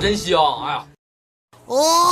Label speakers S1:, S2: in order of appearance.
S1: 真香！哎呀，
S2: 哦。